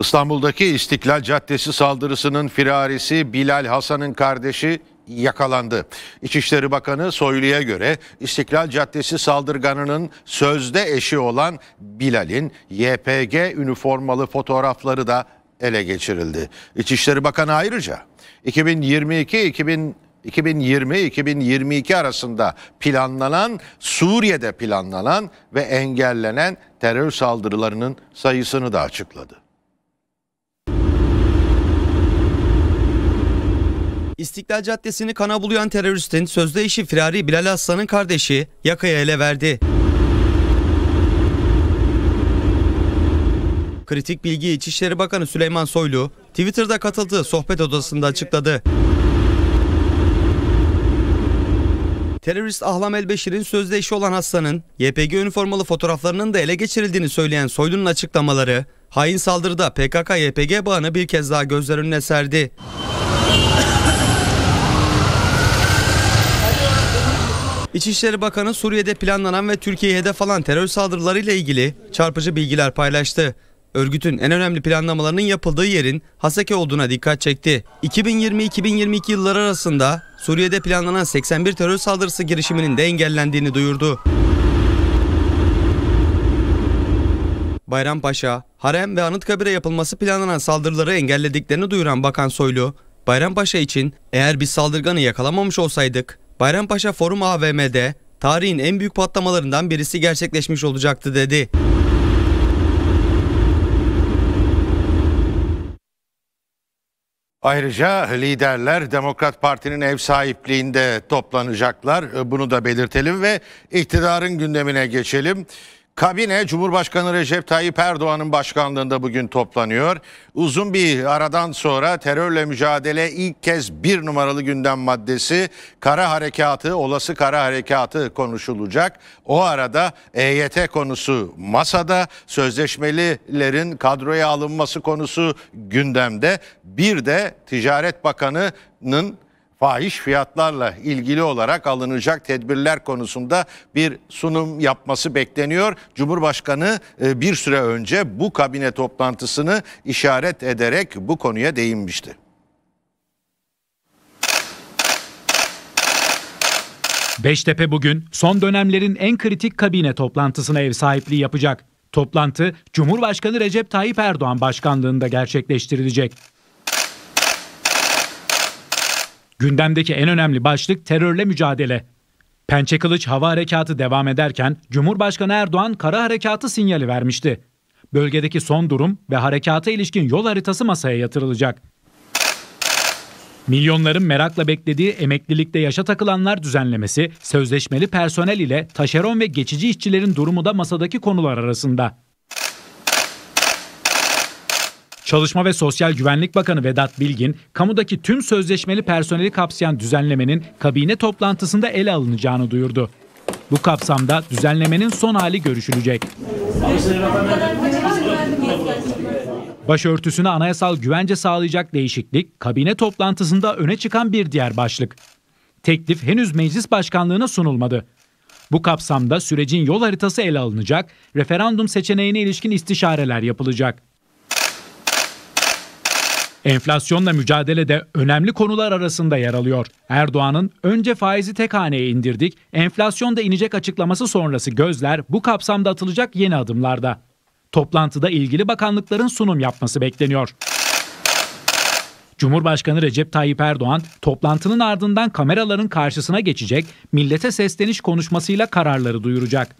İstanbul'daki İstiklal Caddesi saldırısının firarisi Bilal Hasan'ın kardeşi yakalandı. İçişleri Bakanı Soylu'ya göre İstiklal Caddesi saldırganının sözde eşi olan Bilal'in YPG üniformalı fotoğrafları da ele geçirildi. İçişleri Bakanı ayrıca 2022 2000 2020-2022 arasında planlanan Suriye'de planlanan ve engellenen terör saldırılarının sayısını da açıkladı. İstiklal Caddesi'ni kana bulayan teröristin sözde eşi Firari Bilal Aslan'ın kardeşi yakaya ele verdi. Kritik bilgiyi İçişleri Bakanı Süleyman Soylu Twitter'da katıldığı sohbet odasında açıkladı. Terörist Ahlam Elbeşir'in sözde eşi olan Hasan'ın YPG üniformalı fotoğraflarının da ele geçirildiğini söyleyen Soylu'nun açıklamaları hain saldırıda PKK-YPG bağını bir kez daha gözler önüne serdi. İçişleri Bakanı Suriye'de planlanan ve Türkiye'ye hedef alan terör saldırılarıyla ilgili çarpıcı bilgiler paylaştı. Örgütün en önemli planlamalarının yapıldığı yerin Haseke olduğuna dikkat çekti. 2020-2022 yılları arasında Suriye'de planlanan 81 terör saldırısı girişiminin de engellendiğini duyurdu. Bayrampaşa, Harem ve Anıtkabir'e yapılması planlanan saldırıları engellediklerini duyuran Bakan Soylu, Bayrampaşa için eğer biz saldırganı yakalamamış olsaydık Bayrampaşa Forum AVM'de tarihin en büyük patlamalarından birisi gerçekleşmiş olacaktı dedi. Ayrıca liderler Demokrat Parti'nin ev sahipliğinde toplanacaklar. Bunu da belirtelim ve iktidarın gündemine geçelim. Kabine Cumhurbaşkanı Recep Tayyip Erdoğan'ın başkanlığında bugün toplanıyor. Uzun bir aradan sonra terörle mücadele ilk kez bir numaralı gündem maddesi kara harekatı, olası kara harekatı konuşulacak. O arada EYT konusu masada, sözleşmelilerin kadroya alınması konusu gündemde. Bir de Ticaret Bakanı'nın fahiş fiyatlarla ilgili olarak alınacak tedbirler konusunda bir sunum yapması bekleniyor. Cumhurbaşkanı e, bir süre önce bu kabine toplantısını işaret ederek bu konuya değinmişti. Beştepe bugün son dönemlerin en kritik kabine toplantısına ev sahipliği yapacak. Toplantı Cumhurbaşkanı Recep Tayyip Erdoğan başkanlığında gerçekleştirilecek. Gündemdeki en önemli başlık terörle mücadele. Pençe Kılıç hava harekatı devam ederken Cumhurbaşkanı Erdoğan kara harekatı sinyali vermişti. Bölgedeki son durum ve harekata ilişkin yol haritası masaya yatırılacak. Milyonların merakla beklediği emeklilikte yaşa takılanlar düzenlemesi, sözleşmeli personel ile taşeron ve geçici işçilerin durumu da masadaki konular arasında. Çalışma ve Sosyal Güvenlik Bakanı Vedat Bilgin, kamudaki tüm sözleşmeli personeli kapsayan düzenlemenin kabine toplantısında ele alınacağını duyurdu. Bu kapsamda düzenlemenin son hali görüşülecek. Başörtüsüne anayasal güvence sağlayacak değişiklik kabine toplantısında öne çıkan bir diğer başlık. Teklif henüz meclis başkanlığına sunulmadı. Bu kapsamda sürecin yol haritası ele alınacak, referandum seçeneğine ilişkin istişareler yapılacak. Enflasyonla mücadelede önemli konular arasında yer alıyor. Erdoğan'ın önce faizi tek haneye indirdik, enflasyon da inecek açıklaması sonrası gözler bu kapsamda atılacak yeni adımlarda. Toplantıda ilgili bakanlıkların sunum yapması bekleniyor. Cumhurbaşkanı Recep Tayyip Erdoğan toplantının ardından kameraların karşısına geçecek, millete sesleniş konuşmasıyla kararları duyuracak.